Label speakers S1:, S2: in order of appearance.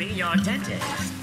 S1: be your dentist.